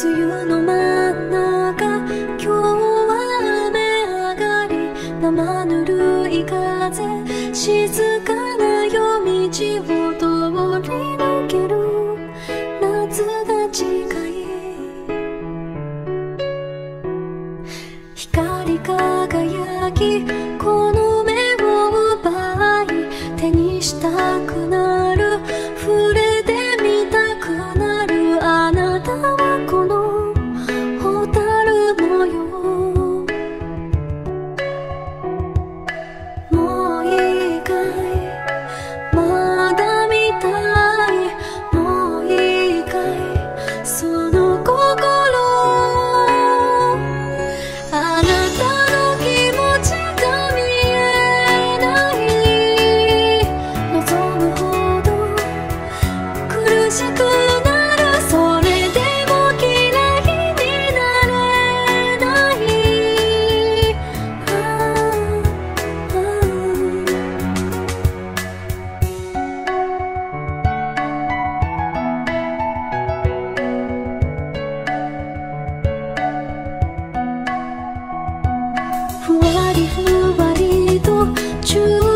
梅雨の真ん中今日は雨上がり生ぬるい風静かな夜道を通り抜ける。夏が近い。ふわりふわりと宙